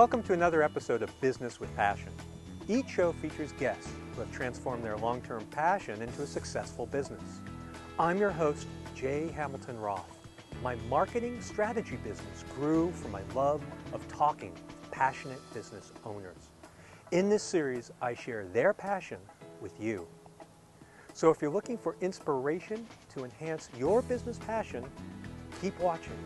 Welcome to another episode of Business with Passion. Each show features guests who have transformed their long term passion into a successful business. I'm your host, Jay Hamilton Roth. My marketing strategy business grew from my love of talking passionate business owners. In this series, I share their passion with you. So if you're looking for inspiration to enhance your business passion, keep watching.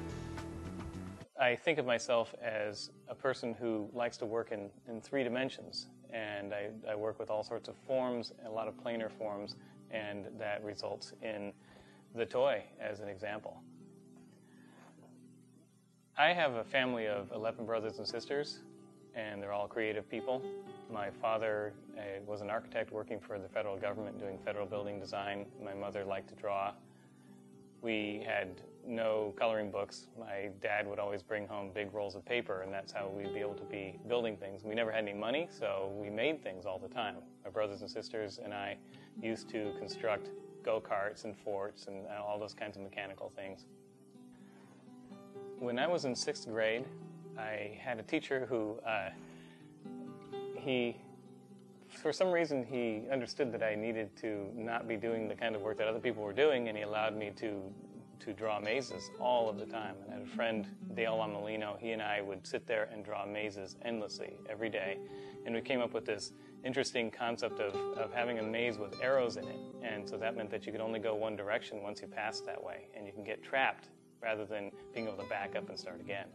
I think of myself as a person who likes to work in, in three dimensions. And I, I work with all sorts of forms, a lot of planar forms, and that results in the toy as an example. I have a family of 11 brothers and sisters, and they're all creative people. My father uh, was an architect working for the federal government doing federal building design. My mother liked to draw. We had no coloring books. My dad would always bring home big rolls of paper, and that's how we'd be able to be building things. We never had any money, so we made things all the time. My brothers and sisters and I used to construct go karts and forts and all those kinds of mechanical things. When I was in sixth grade, I had a teacher who uh, he, for some reason, he understood that I needed to not be doing the kind of work that other people were doing, and he allowed me to to draw mazes all of the time. And I had a friend, Dale Lamalino, he and I would sit there and draw mazes endlessly every day. And we came up with this interesting concept of, of having a maze with arrows in it. And so that meant that you could only go one direction once you passed that way. And you can get trapped rather than being able to back up and start again.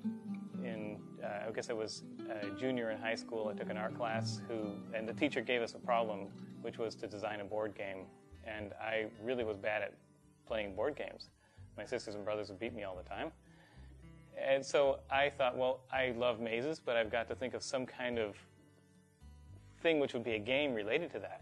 In, uh, I guess I was a junior in high school, I took an art class who, and the teacher gave us a problem, which was to design a board game. And I really was bad at playing board games. My sisters and brothers would beat me all the time. And so I thought, well, I love mazes, but I've got to think of some kind of thing which would be a game related to that.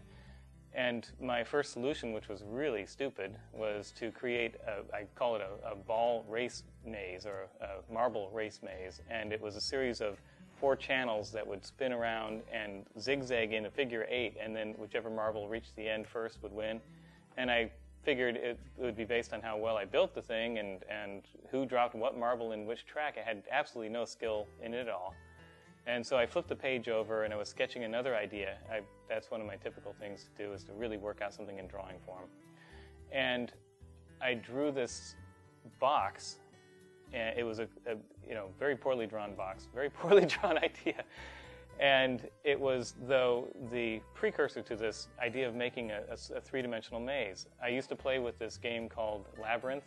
And my first solution, which was really stupid, was to create, a, I call it a, a ball race maze or a marble race maze. And it was a series of four channels that would spin around and zigzag in a figure eight, and then whichever marble reached the end first would win. And I figured it would be based on how well I built the thing and, and who dropped what marble in which track. I had absolutely no skill in it at all. And so I flipped the page over and I was sketching another idea. I, that's one of my typical things to do is to really work out something in drawing form. And I drew this box and it was a, a you know very poorly drawn box, very poorly drawn idea. And it was, though, the precursor to this idea of making a, a, a three dimensional maze. I used to play with this game called Labyrinth,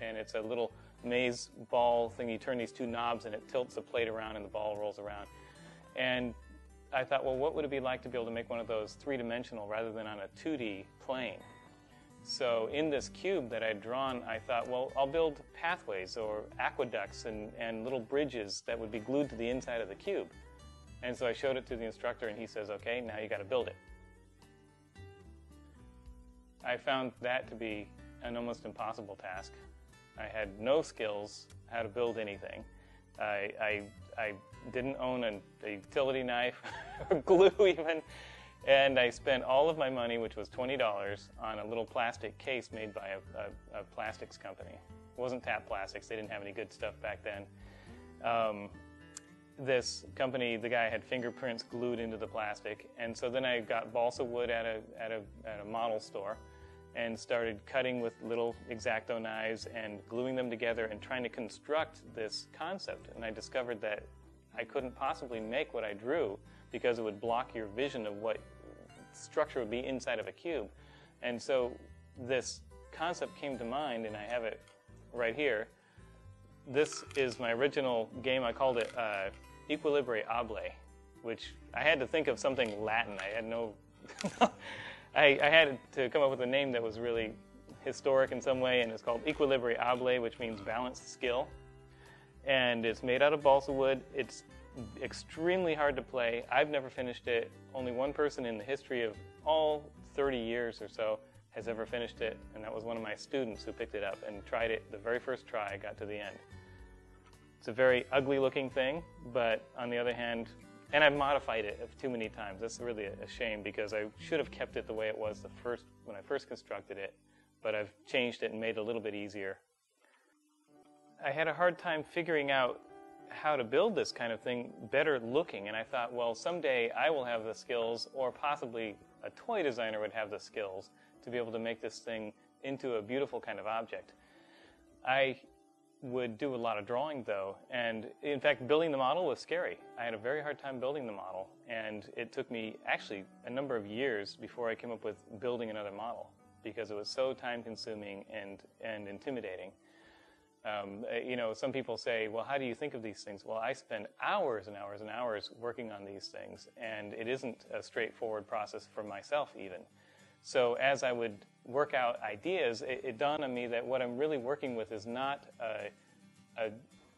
and it's a little maze ball thing. You turn these two knobs, and it tilts the plate around, and the ball rolls around. And I thought, well, what would it be like to be able to make one of those three dimensional rather than on a 2D plane? So in this cube that I'd drawn, I thought, well, I'll build pathways or aqueducts and, and little bridges that would be glued to the inside of the cube. And so I showed it to the instructor, and he says, okay, now you got to build it. I found that to be an almost impossible task. I had no skills how to build anything. I, I, I didn't own a, a utility knife or glue even. And I spent all of my money, which was $20, on a little plastic case made by a, a, a plastics company. It wasn't Tap Plastics, they didn't have any good stuff back then. Um, this company, the guy had fingerprints glued into the plastic, and so then I got balsa wood at a at a at a model store, and started cutting with little X-Acto knives and gluing them together and trying to construct this concept. And I discovered that I couldn't possibly make what I drew because it would block your vision of what structure would be inside of a cube. And so this concept came to mind, and I have it right here this is my original game. I called it uh, Equilibre Oblate, which I had to think of something Latin. I had no, I, I, had to come up with a name that was really historic in some way, and it's called Equilibre Able, which means balanced skill. And it's made out of balsa wood. It's extremely hard to play. I've never finished it. Only one person in the history of all 30 years or so has ever finished it, and that was one of my students who picked it up and tried it the very first try, got to the end. It's a very ugly looking thing, but on the other hand, and I've modified it too many times. That's really a shame because I should have kept it the way it was the first when I first constructed it, but I've changed it and made it a little bit easier. I had a hard time figuring out how to build this kind of thing better looking. And I thought, well, someday I will have the skills, or possibly a toy designer would have the skills to be able to make this thing into a beautiful kind of object. I would do a lot of drawing though, and in fact, building the model was scary. I had a very hard time building the model, and it took me actually a number of years before I came up with building another model because it was so time consuming and, and intimidating. Um, uh, you know, some people say, well, how do you think of these things? Well, I spend hours and hours and hours working on these things, and it isn't a straightforward process for myself, even. So, as I would work out ideas, it, it dawned on me that what I'm really working with is not a, a,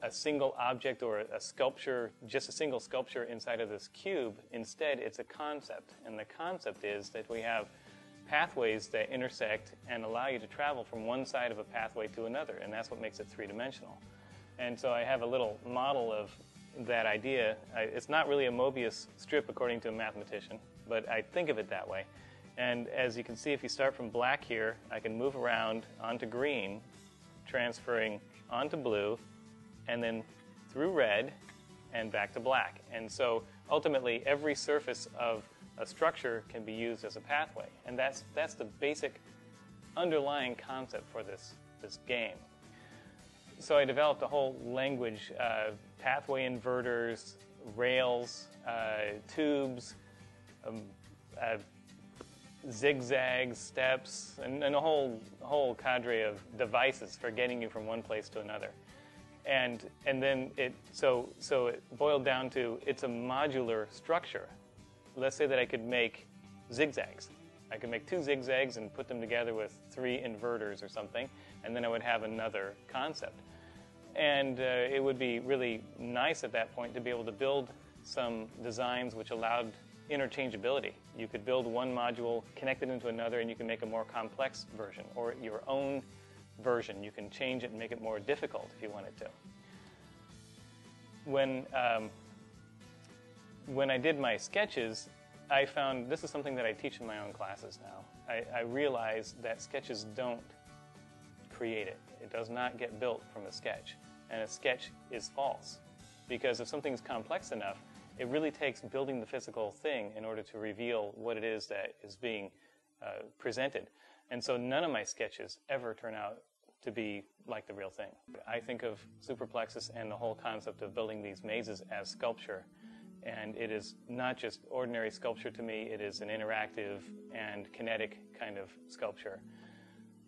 a single object or a, sculpture, just a single sculpture inside of this cube. Instead, it's a concept. And the concept is that we have pathways that intersect and allow you to travel from one side of a pathway to another, and that's what makes it three dimensional. And so I have a little model of that idea. I, it's not really a Mobius strip according to a mathematician, but I think of it that way. And as you can see, if you start from black here, I can move around onto green, transferring onto blue, and then through red and back to black. And so ultimately, every surface of a structure can be used as a pathway. And that's, that's the basic underlying concept for this, this game. So I developed a whole language, uh, pathway inverters, rails, uh, tubes, um, uh, zigzags, steps, and, and, a whole, whole cadre of devices for getting you from one place to another. And, and then it, so, so it boiled down to it's a modular structure let's say that I could make zigzags. I could make two zigzags and put them together with three inverters or something, and then I would have another concept. And uh, it would be really nice at that point to be able to build some designs which allowed interchangeability. You could build one module, connect it into another, and you can make a more complex version, or your own version. You can change it and make it more difficult if you wanted to. When um, when I did my sketches, I found this is something that I teach in my own classes now. I, I realized that sketches don't create it. It does not get built from a sketch. And a sketch is false. Because if something's complex enough, it really takes building the physical thing in order to reveal what it is that is being uh, presented. And so none of my sketches ever turn out to be like the real thing. I think of superplexus and the whole concept of building these mazes as sculpture and it is not just ordinary sculpture to me, it is an interactive and kinetic kind of sculpture.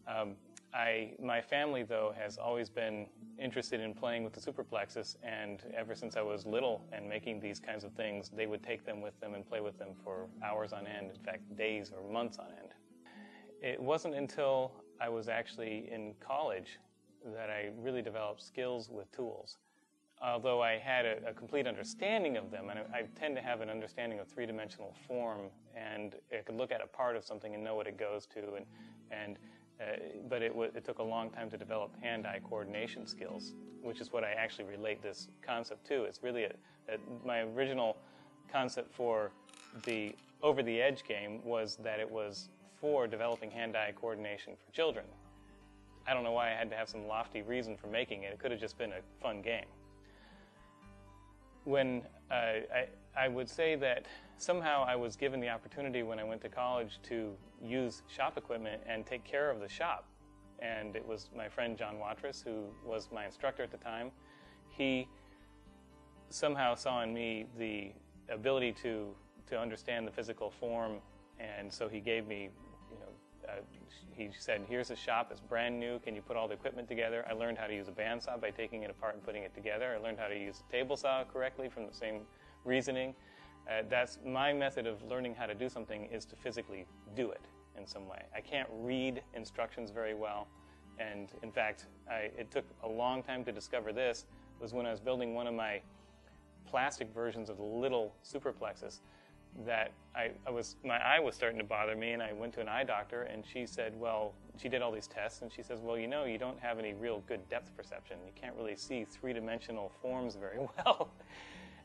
Um, I, my family, though, has always been interested in playing with the superplexus, and ever since I was little and making these kinds of things, they would take them with them and play with them for hours on end, in fact, days or months on end. It wasn't until I was actually in college that I really developed skills with tools although I had a, a, complete understanding of them, and I, I, tend to have an understanding of three-dimensional form, and I could look at a part of something and know what it goes to, and and uh, but it, w- it took a long time to develop hand-eye coordination skills, which is what I actually relate this concept to. It's really a, a, my original concept for the over the edge game was that it was for developing hand-eye coordination for children. I don't know why I had to have some lofty reason for making it. It could have just been a fun game when uh, I, I would say that somehow I was given the opportunity when I went to college to use shop equipment and take care of the shop. And it was my friend John Watrous, who was my instructor at the time. He somehow saw in me the ability to, to understand the physical form, and so he gave me you know, uh, he said, here's a shop, it's brand new, can you put all the equipment together? I learned how to use a bandsaw by taking it apart and putting it together. I learned how to use a table saw correctly from the same reasoning. Uh, that's my method of learning how to do something is to physically do it in some way. I can't read instructions very well, and in fact, I, it took a long time to discover this. Was when I was building one of my plastic versions of the little superplexus that I, I, was my eye was starting to bother me and I went to an eye doctor and she said, well, she did all these tests and she says, well, you know, you don't have any real good depth perception. You can't really see three-dimensional forms very well.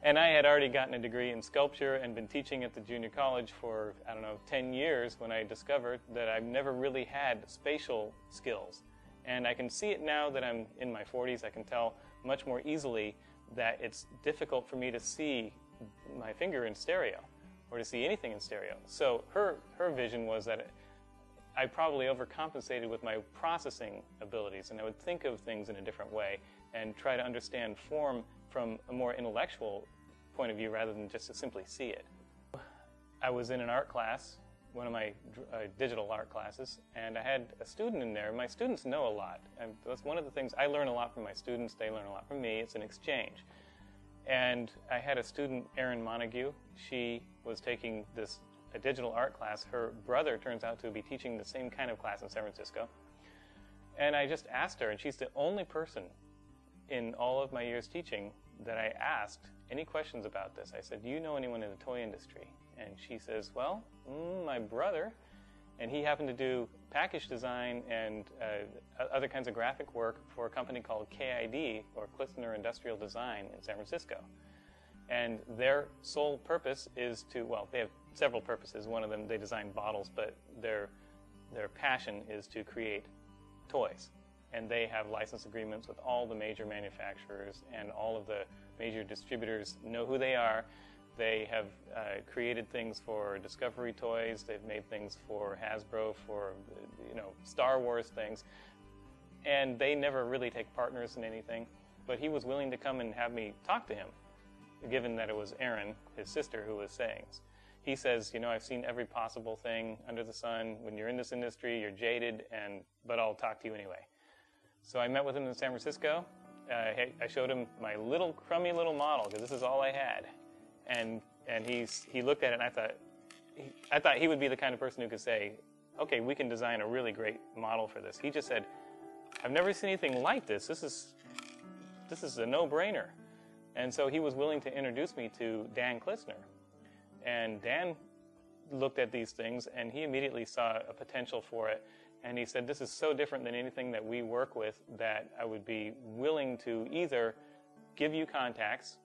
And I had already gotten a degree in sculpture and been teaching at the junior college for, I don't know, 10 years when I discovered that I've never really had spatial skills. And I can see it now that I'm in my 40s. I can tell much more easily that it's difficult for me to see my finger in stereo or to see anything in stereo. So her, her vision was that I probably overcompensated with my processing abilities, and I would think of things in a different way and try to understand form from a more intellectual point of view rather than just to simply see it. I was in an art class, one of my uh, digital art classes, and I had a student in there. My students know a lot. And that's one of the things I learn a lot from my students. They learn a lot from me. It's an exchange. And I had a student, Erin Montague. She was taking this a digital art class. Her brother turns out to be teaching the same kind of class in San Francisco. And I just asked her, and she's the only person in all of my years teaching that I asked any questions about this. I said, Do you know anyone in the toy industry? And she says, Well, mm, my brother. And he happened to do package design and uh, other kinds of graphic work for a company called KID, or Klitsner Industrial Design, in San Francisco. And their sole purpose is to, well, they have several purposes. One of them, they design bottles, but their, their passion is to create toys. And they have license agreements with all the major manufacturers, and all of the major distributors know who they are. They have uh, created things for Discovery Toys. They've made things for Hasbro, for you know Star Wars things, and they never really take partners in anything. But he was willing to come and have me talk to him, given that it was Erin, his sister, who was saying. He says, you know, I've seen every possible thing under the sun. When you're in this industry, you're jaded, and but I'll talk to you anyway. So I met with him in San Francisco. Uh, I showed him my little crummy little model because this is all I had, and and he's he looked at it and I thought he, I thought he would be the kind of person who could say, okay, we can design a really great model for this. He just said, I've never seen anything like this. This is this is a no-brainer, and so he was willing to introduce me to Dan Klitsner, and Dan looked at these things and he immediately saw a potential for it and he said, This is so different than anything that we work with that I would be willing to either give you contacts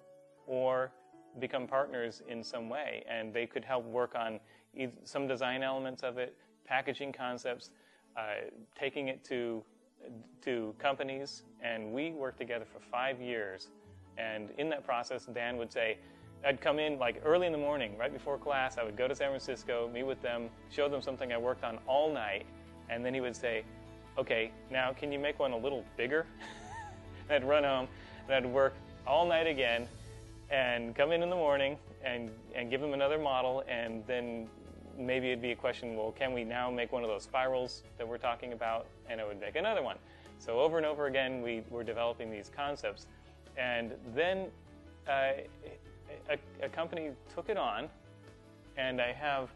or become partners in some way. And they could help work on some design elements of it, packaging concepts, uh, taking it to, to companies. And we worked together for five years. And in that process, Dan would say, I'd come in like early in the morning, right before class. I would go to San Francisco, meet with them, show them something I worked on all night, and then he would say, okay, now can you make one a little bigger? I'd run home and I'd work all night again and come in in the morning and, and give him another model and then maybe it'd be a question, well, can we now make one of those spirals that we're talking about? And I would make another one. So over and over again, we were developing these concepts. And then uh, a, a company took it on, and I have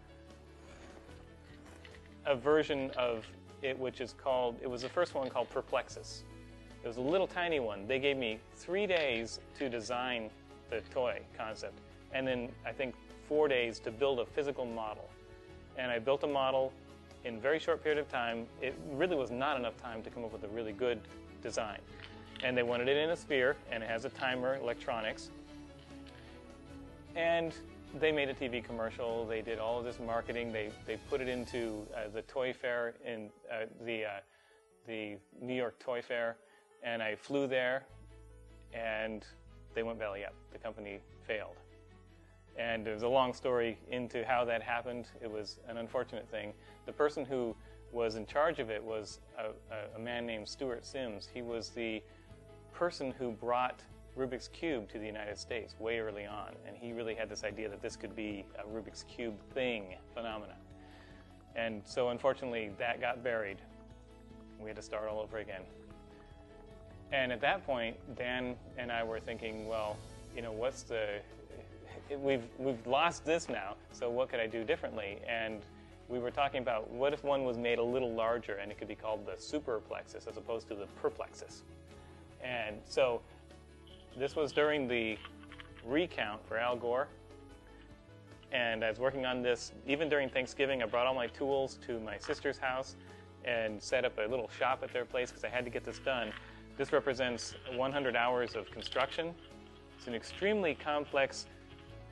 a version of it which is called, it was the first one called Perplexus. It was a little tiny one. They gave me three days to design the toy concept, and then I think four days to build a physical model. And I built a model in a very short period of time. It really was not enough time to come up with a really good design. And they wanted it in a sphere, and it has a timer, electronics. And they made a TV commercial. They did all of this marketing. They they put it into uh, the toy fair in uh, the uh, the New York Toy Fair, and I flew there, and they went belly up. The company failed, and it was a long story into how that happened. It was an unfortunate thing. The person who was in charge of it was a, a, a man named Stuart Sims. He was the person who brought Rubik's Cube to the United States way early on, and he really had this idea that this could be a Rubik's Cube thing, phenomenon. And so unfortunately, that got buried. We had to start all over again. And at that point, Dan and I were thinking, well, you know, what's the we've we've lost this now, so what could I do differently? And we were talking about what if one was made a little larger and it could be called the superplexus as opposed to the perplexus. And so this was during the recount for Al Gore. And I was working on this even during Thanksgiving. I brought all my tools to my sister's house and set up a little shop at their place because I had to get this done. This represents 100 hours of construction. It's an extremely complex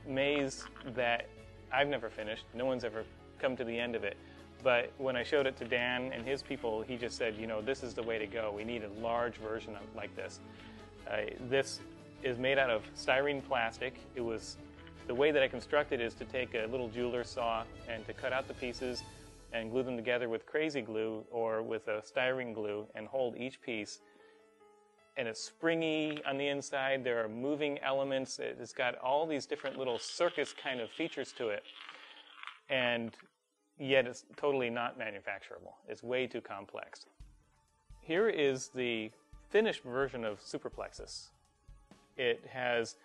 maze that I've never finished. No one's ever come to the end of it. But when I showed it to Dan and his people, he just said, you know, this is the way to go. We need a large version of, like this. This is made out of styrene plastic. It was the way that I constructed is to take a little jeweler saw and to cut out the pieces and glue them together with crazy glue or with a styrene glue and hold each piece. And it's springy on the inside. There are moving elements. It's got all these different little circus kind of features to it. And yet it's totally not manufacturable. It's way too complex. Here is the finished version of Superplexus. It has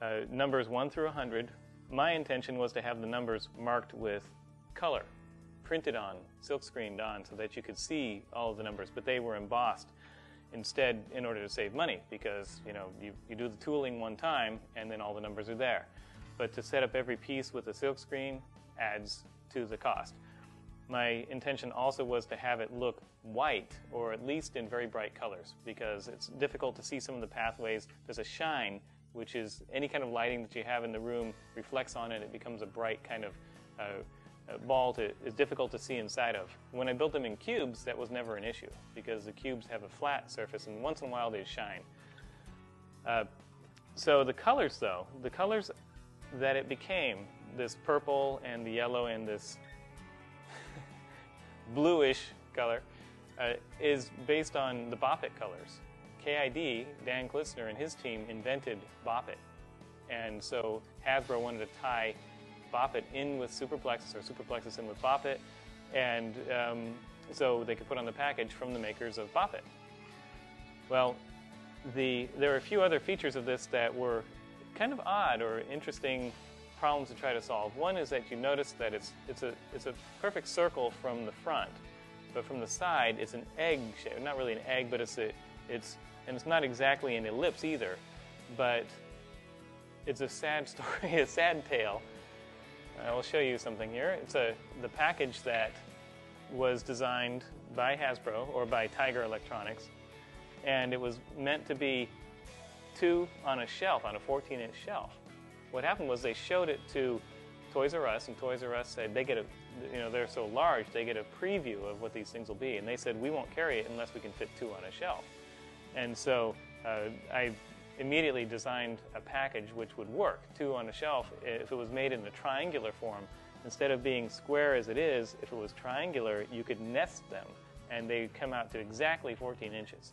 uh, numbers 1 through 100. My intention was to have the numbers marked with color printed on, silk screened on, so that you could see all of the numbers, but they were embossed instead in order to save money because you know you, you do the tooling one time and then all the numbers are there. But to set up every piece with a silk screen adds to the cost. My intention also was to have it look white or at least in very bright colors because it's difficult to see some of the pathways. There's a shine, which is any kind of lighting that you have in the room reflects on it. It becomes a bright kind of uh, ball to, is difficult to see inside of. When I built them in cubes, that was never an issue because the cubes have a flat surface and once in a while they shine. Uh, so the colors, though, the colors that it became, this purple and the yellow and this bluish color, uh, is based on the Bop-it colors. KID, Dan Klitsner and his team invented Bop-it. And so Hasbro wanted to tie Bop-it in with Superplexus or Superplexus in with Bop-it, and um, so they could put on the package from the makers of Bop-it. Well, the, there are a few other features of this that were kind of odd or interesting problems to try to solve. One is that you notice that it's, it's, a, it's a perfect circle from the front, but from the side it's an egg shape. Not really an egg, but it's a, it's, and it's not exactly an ellipse either, but it's a sad story, a sad tale I will show you something here. It's a, the package that was designed by Hasbro or by Tiger Electronics, and it was meant to be two on a shelf, on a 14 inch shelf. What happened was they showed it to Toys R Us, and Toys R Us said they get a, you know, they're so large, they get a preview of what these things will be, and they said we won't carry it unless we can fit two on a shelf. And so uh, I immediately designed a package which would work, two on a shelf. If it was made in a triangular form, instead of being square as it is, if it was triangular, you could nest them and they come out to exactly 14 inches.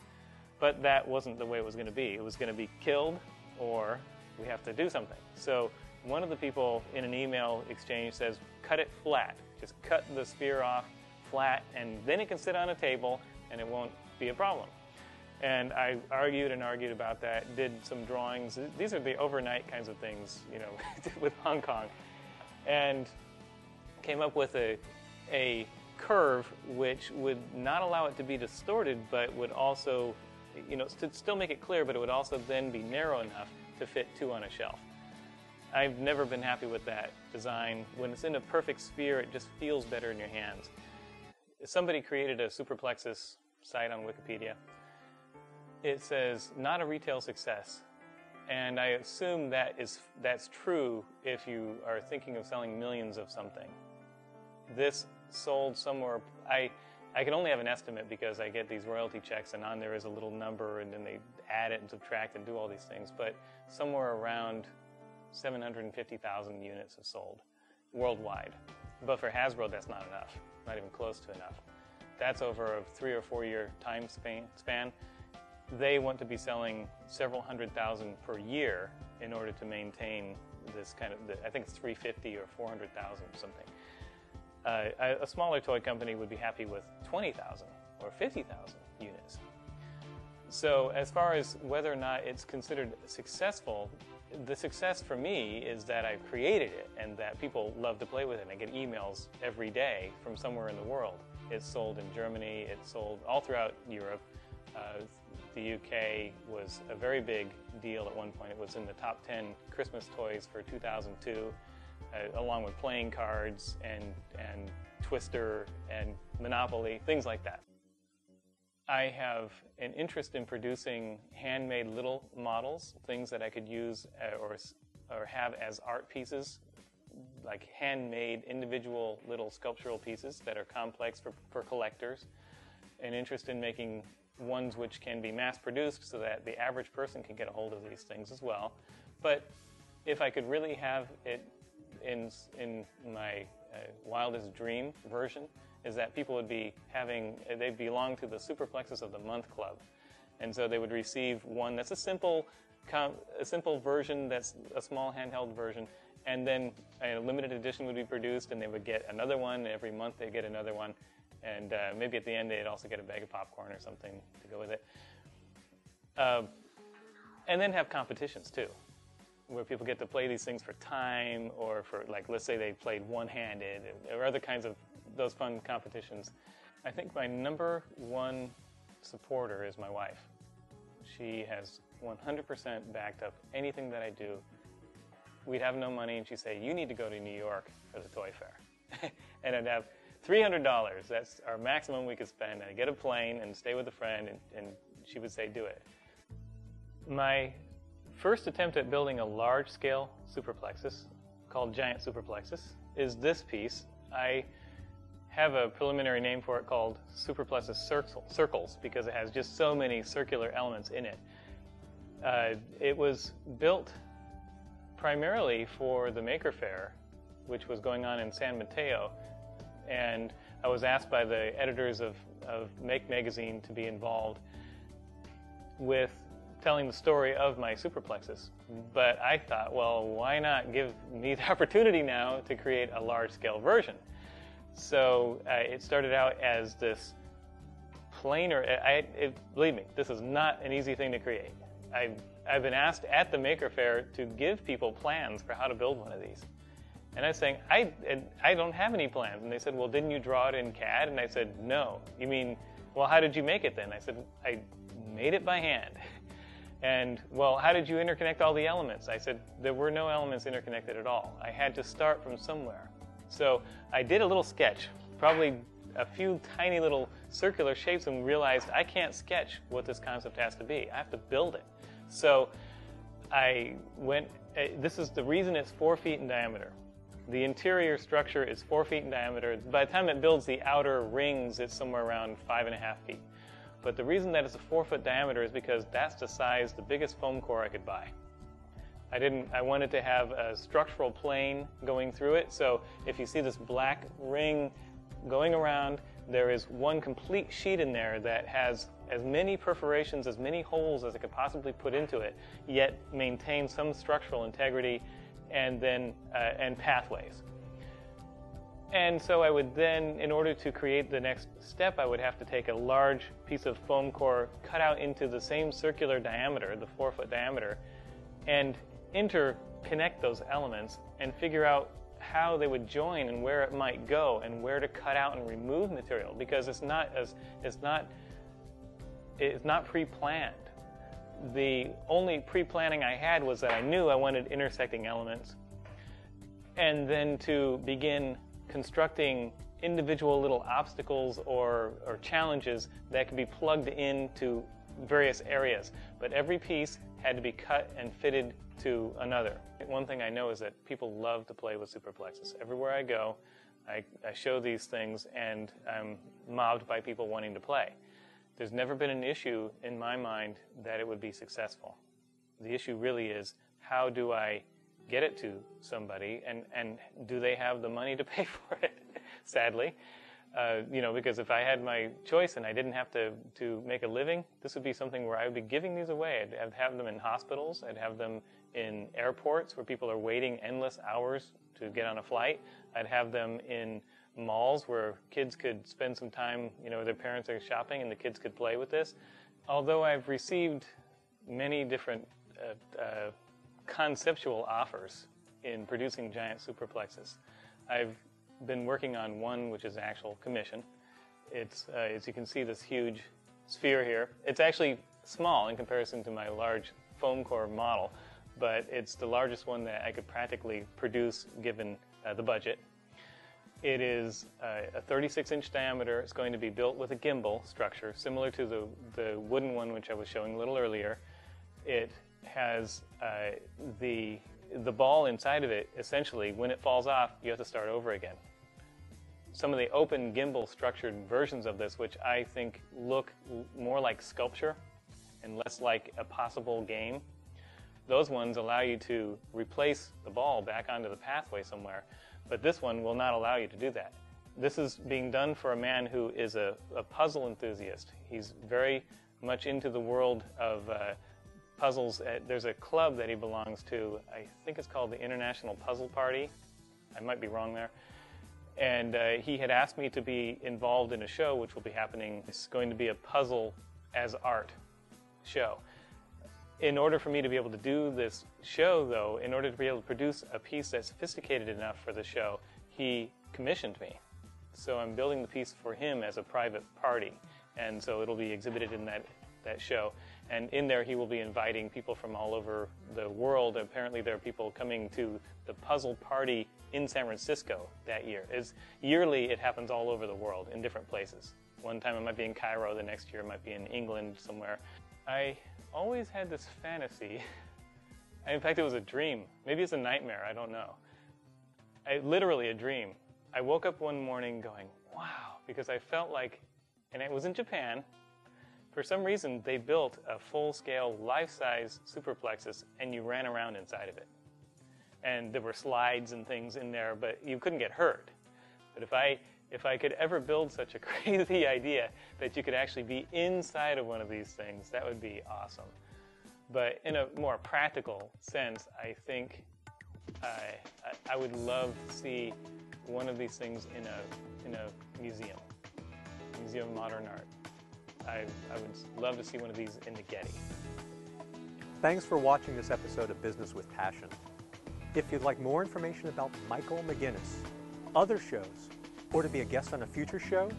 But that wasn't the way it was going to be. It was going to be killed or we have to do something. So one of the people in an email exchange says, cut it flat. Just cut the sphere off flat and then it can sit on a table and it won't be a problem. And I argued and argued about that, did some drawings. These are the overnight kinds of things, you know, with Hong Kong. And came up with a, a curve which would not allow it to be distorted, but would also, you know, still make it clear, but it would also then be narrow enough to fit two on a shelf. I've never been happy with that design. When it's in a perfect sphere, it just feels better in your hands. Somebody created a superplexus site on Wikipedia it says not a retail success. And I assume that is that's true if you are thinking of selling millions of something. This sold somewhere I I can only have an estimate because I get these royalty checks and on there is a little number and then they add it and subtract and do all these things, but somewhere around 750,000 units have sold worldwide. But for Hasbro that's not enough. Not even close to enough. That's over a 3 or 4 year time span they want to be selling several hundred thousand per year in order to maintain this kind of, I think it's 350 or 400,000 or something. Uh, a smaller toy company would be happy with 20,000 or 50,000 units. So as far as whether or not it's considered successful, the success for me is that I've created it and that people love to play with it. I get emails every day from somewhere in the world. It's sold in Germany, it's sold all throughout Europe. Uh, the UK was a very big deal at one point. It was in the top 10 Christmas toys for 2002, uh, along with playing cards and, and Twister and Monopoly, things like that. I have an interest in producing handmade little models, things that I could use uh, or, or have as art pieces, like handmade individual little sculptural pieces that are complex for, for collectors. An interest in making ones which can be mass produced so that the average person can get a hold of these things as well. But if I could really have it in, in my uh, wildest dream version, is that people would be having, they belong to the Superplexus of the Month Club. And so they would receive one that's a simple, a simple version that's a small handheld version, and then a limited edition would be produced, and they would get another one every month. They get another one, and uh, maybe at the end they'd also get a bag of popcorn or something to go with it. Uh, and then have competitions too, where people get to play these things for time, or for like, let's say they played one-handed, or other kinds of those fun competitions. I think my number one supporter is my wife. She has 100% backed up anything that I do. We'd have no money, and she'd say, You need to go to New York for the toy fair. and I'd have $300. That's our maximum we could spend. I'd get a plane and stay with a friend, and, and she would say, Do it. My first attempt at building a large scale superplexus called Giant Superplexus is this piece. I have a preliminary name for it called Superplexus Circles because it has just so many circular elements in it. Uh, it was built primarily for the Maker Faire, which was going on in San Mateo, and I was asked by the editors of, of Make Magazine to be involved with telling the story of my superplexus. But I thought, well, why not give me the opportunity now to create a large scale version? So uh, it started out as this planar. I, it, believe me, this is not an easy thing to create. I've, I've been asked at the Maker Faire to give people plans for how to build one of these. And I was saying, I, I don't have any plans. And they said, well, didn't you draw it in CAD? And I said, no. You mean, well, how did you make it then? I said, I made it by hand. And, well, how did you interconnect all the elements? I said, there were no elements interconnected at all. I had to start from somewhere. So I did a little sketch, probably a few tiny little circular shapes, and realized I can't sketch what this concept has to be. I have to build it. So I went, uh, this is the reason it's four feet in diameter. The interior structure is four feet in diameter. By the time it builds the outer rings, it's somewhere around five and a half feet. But the reason that it's a four foot diameter is because that's the size, the biggest foam core I could buy. I didn't, I wanted to have a structural plane going through it. So if you see this black ring going around, there is one complete sheet in there that has as many perforations, as many holes as it could possibly put into it, yet maintain some structural integrity and then, uh, and pathways. And so I would then, in order to create the next step, I would have to take a large piece of foam core, cut out into the same circular diameter, the four foot diameter, and interconnect those elements and figure out how they would join and where it might go and where to cut out and remove material because it's not as it's not it's not pre-planned. The only pre-planning I had was that I knew I wanted intersecting elements and then to begin constructing individual little obstacles or, or challenges that could be plugged into various areas. But every piece had to be cut and fitted to another. One thing I know is that people love to play with superplexes. Everywhere I go, I, I show these things and I'm mobbed by people wanting to play. There's never been an issue in my mind that it would be successful. The issue really is how do I get it to somebody and, and do they have the money to pay for it, sadly. Uh, you know, because if I had my choice and I didn't have to, to make a living, this would be something where I would be giving these away. I'd have them in hospitals. I'd have them in airports where people are waiting endless hours to get on a flight. I'd have them in malls where kids could spend some time, you know, their parents are shopping and the kids could play with this. Although I've received many different uh, uh, conceptual offers in producing giant superplexes, I've been working on one which is actual commission. It's, uh, as you can see, this huge sphere here. It's actually small in comparison to my large foam core model, but it's the largest one that I could practically produce given uh, the budget. It is uh, a 36 inch diameter. It's going to be built with a gimbal structure, similar to the, the wooden one which I was showing a little earlier. It has uh, the, the ball inside of it, essentially, when it falls off, you have to start over again. some of the open gimbal structured versions of this, which I think look more like sculpture and less like a possible game. Those ones allow you to replace the ball back onto the pathway somewhere, but this one will not allow you to do that. This is being done for a man who is a, a puzzle enthusiast. He's very much into the world of uh, puzzles. Uh, there's a club that he belongs to. I think it's called the International Puzzle Party. I might be wrong there. And uh, he had asked me to be involved in a show which will be happening. It's going to be a puzzle as art show. In order for me to be able to do this show, though, in order to be able to produce a piece that's sophisticated enough for the show, he commissioned me. So I'm building the piece for him as a private party. And so it'll be exhibited in that, that show. And in there, he will be inviting people from all over the world. Apparently, there are people coming to the puzzle party in San Francisco that year. Is yearly, it happens all over the world in different places. One time it might be in Cairo, the next year it might be in England somewhere. I always had this fantasy. In fact, it was a dream. Maybe it's a nightmare, I don't know. I, literally a dream. I woke up one morning going, wow, because I felt like, and it was in Japan, for some reason they built a full scale, life size superplexus and you ran around inside of it. And there were slides and things in there, but you couldn't get hurt. But if I if I could ever build such a crazy idea that you could actually be inside of one of these things, that would be awesome. But in a more practical sense, I think I, I would love to see one of these things in a, in a museum, Museum of Modern Art. I, I would love to see one of these in the Getty. Thanks for watching this episode of Business with Passion. If you'd like more information about Michael McGinnis, other shows, or to be a guest on a future show,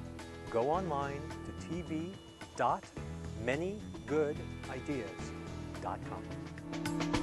go online to tv.manygoodideas.com.